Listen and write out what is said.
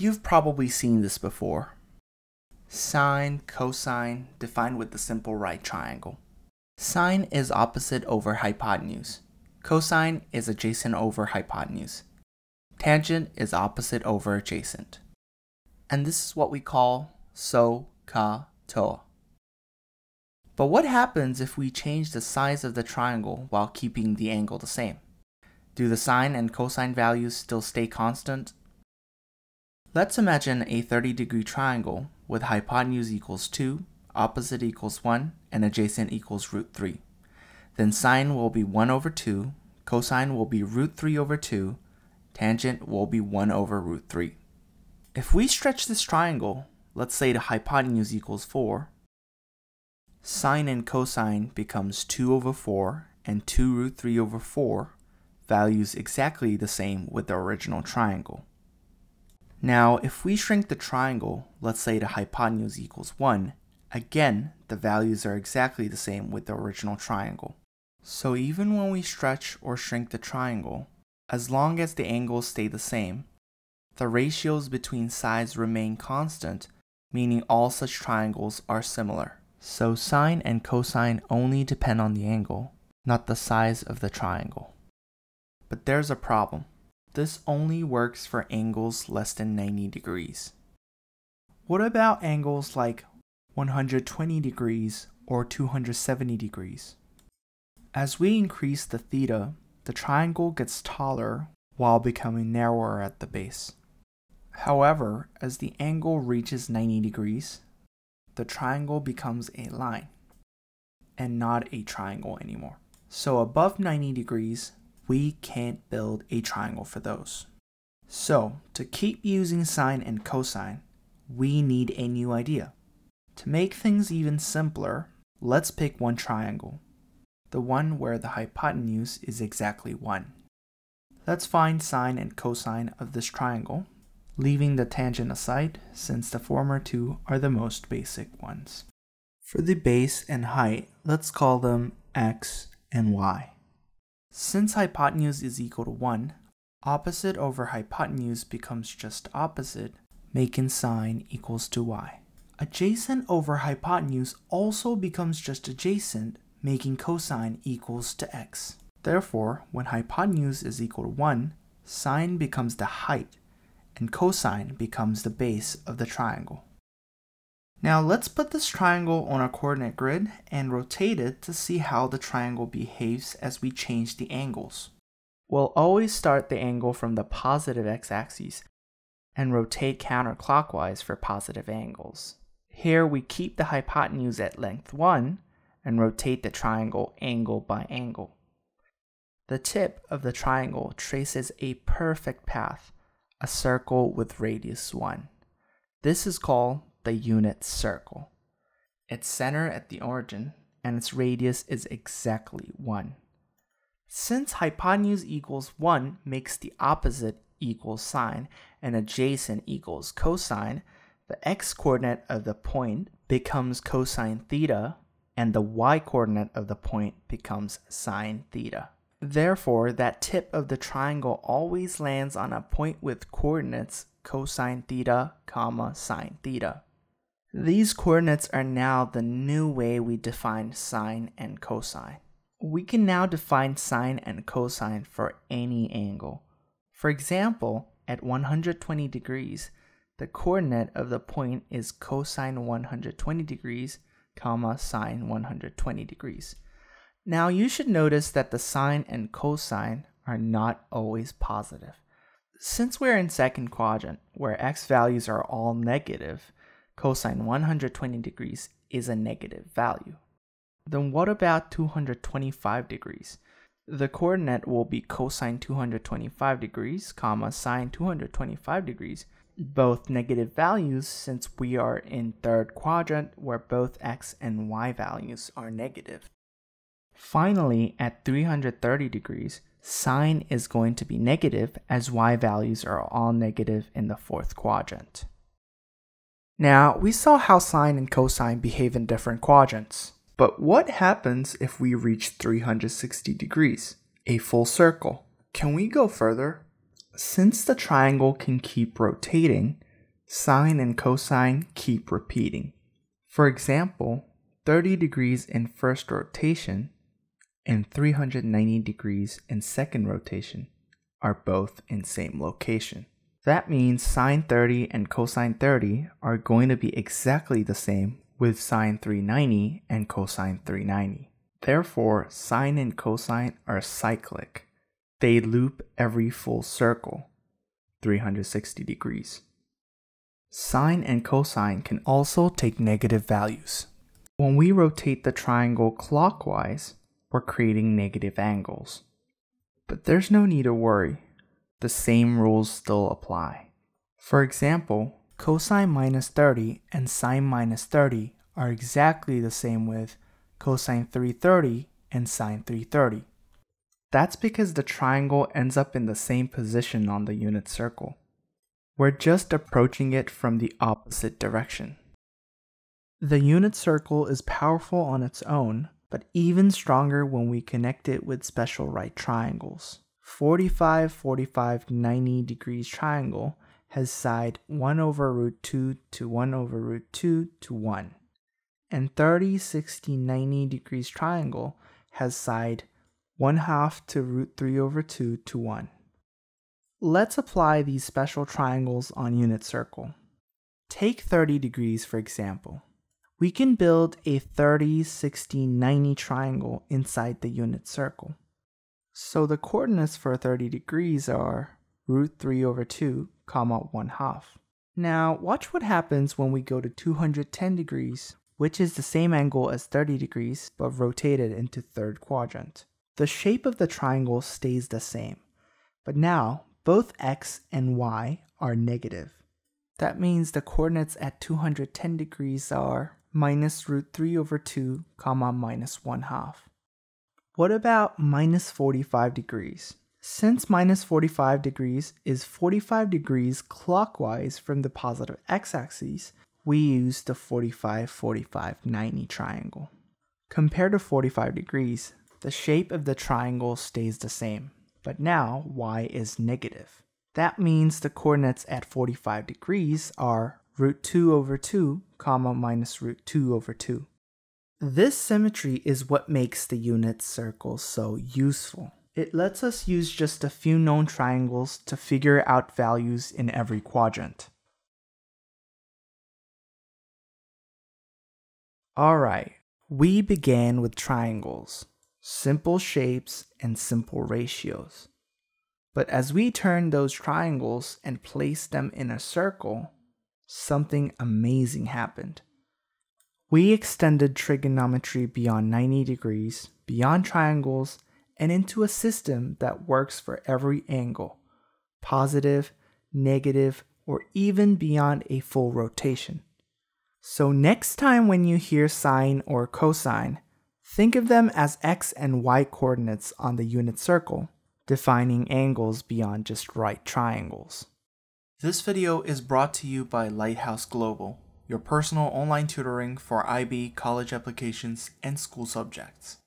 You've probably seen this before. Sine, cosine, defined with the simple right triangle. Sine is opposite over hypotenuse. Cosine is adjacent over hypotenuse. Tangent is opposite over adjacent. And this is what we call so, ka, toa. But what happens if we change the size of the triangle while keeping the angle the same? Do the sine and cosine values still stay constant? Let's imagine a 30 degree triangle with hypotenuse equals 2, opposite equals 1, and adjacent equals root 3. Then sine will be 1 over 2, cosine will be root 3 over 2, tangent will be 1 over root 3. If we stretch this triangle, let's say the hypotenuse equals 4, sine and cosine becomes 2 over 4 and 2 root 3 over 4 values exactly the same with the original triangle. Now, if we shrink the triangle, let's say the hypotenuse equals 1, again, the values are exactly the same with the original triangle. So even when we stretch or shrink the triangle, as long as the angles stay the same, the ratios between sides remain constant, meaning all such triangles are similar. So sine and cosine only depend on the angle, not the size of the triangle. But there's a problem. This only works for angles less than 90 degrees. What about angles like 120 degrees or 270 degrees? As we increase the theta, the triangle gets taller while becoming narrower at the base. However, as the angle reaches 90 degrees, the triangle becomes a line and not a triangle anymore. So above 90 degrees, we can't build a triangle for those. So, to keep using sine and cosine, we need a new idea. To make things even simpler, let's pick one triangle, the one where the hypotenuse is exactly 1. Let's find sine and cosine of this triangle, leaving the tangent aside since the former two are the most basic ones. For the base and height, let's call them x and y. Since hypotenuse is equal to 1, opposite over hypotenuse becomes just opposite, making sine equals to y. Adjacent over hypotenuse also becomes just adjacent, making cosine equals to x. Therefore, when hypotenuse is equal to 1, sine becomes the height, and cosine becomes the base of the triangle. Now let's put this triangle on our coordinate grid and rotate it to see how the triangle behaves as we change the angles. We'll always start the angle from the positive x-axis and rotate counterclockwise for positive angles. Here we keep the hypotenuse at length 1 and rotate the triangle angle by angle. The tip of the triangle traces a perfect path, a circle with radius 1. This is called the unit circle. Its center at the origin and its radius is exactly 1. Since hypotenuse equals 1 makes the opposite equals sine and adjacent equals cosine, the x-coordinate of the point becomes cosine theta and the y-coordinate of the point becomes sine theta. Therefore, that tip of the triangle always lands on a point with coordinates cosine theta, comma, sine theta. These coordinates are now the new way we define sine and cosine. We can now define sine and cosine for any angle. For example, at 120 degrees, the coordinate of the point is cosine 120 degrees, comma sine 120 degrees. Now you should notice that the sine and cosine are not always positive. Since we're in second quadrant, where x values are all negative, cosine 120 degrees is a negative value. Then what about 225 degrees? The coordinate will be cosine 225 degrees, comma sine 225 degrees, both negative values since we are in third quadrant where both x and y values are negative. Finally, at 330 degrees, sine is going to be negative as y values are all negative in the fourth quadrant. Now, we saw how sine and cosine behave in different quadrants. But what happens if we reach 360 degrees, a full circle? Can we go further? Since the triangle can keep rotating, Sine and cosine keep repeating. For example, 30 degrees in first rotation and 390 degrees in second rotation are both in same location. That means sine 30 and cosine 30 are going to be exactly the same with sine 390 and cosine 390. Therefore, sine and cosine are cyclic. They loop every full circle, 360 degrees. Sine and cosine can also take negative values. When we rotate the triangle clockwise, we're creating negative angles. But there's no need to worry. The same rules still apply. For example, cosine minus 30 and sine minus 30 are exactly the same with cosine 330 and sine 330. That's because the triangle ends up in the same position on the unit circle. We're just approaching it from the opposite direction. The unit circle is powerful on its own, but even stronger when we connect it with special right triangles. 45, 45, 90 degrees triangle has side 1 over root 2 to 1 over root 2 to 1. And 30, 60, 90 degrees triangle has side 1 half to root 3 over 2 to 1. Let's apply these special triangles on unit circle. Take 30 degrees for example. We can build a 30, 60, 90 triangle inside the unit circle. So the coordinates for 30 degrees are root 3 over 2, comma 1 half. Now watch what happens when we go to 210 degrees, which is the same angle as 30 degrees but rotated into third quadrant. The shape of the triangle stays the same, but now both x and y are negative. That means the coordinates at 210 degrees are minus root 3 over 2 comma minus 1 half. What about minus 45 degrees? Since minus 45 degrees is 45 degrees clockwise from the positive x-axis, we use the 45, 45, 90 triangle. Compared to 45 degrees, the shape of the triangle stays the same but now y is negative. That means the coordinates at 45 degrees are root 2 over 2, comma minus root 2 over 2. This symmetry is what makes the unit circle so useful. It lets us use just a few known triangles to figure out values in every quadrant. Alright, we began with triangles simple shapes, and simple ratios. But as we turned those triangles and placed them in a circle, something amazing happened. We extended trigonometry beyond 90 degrees, beyond triangles, and into a system that works for every angle positive, negative, or even beyond a full rotation. So, next time when you hear sine or cosine, Think of them as x and y coordinates on the unit circle, defining angles beyond just right triangles. This video is brought to you by LightHouse Global, your personal online tutoring for IB college applications and school subjects.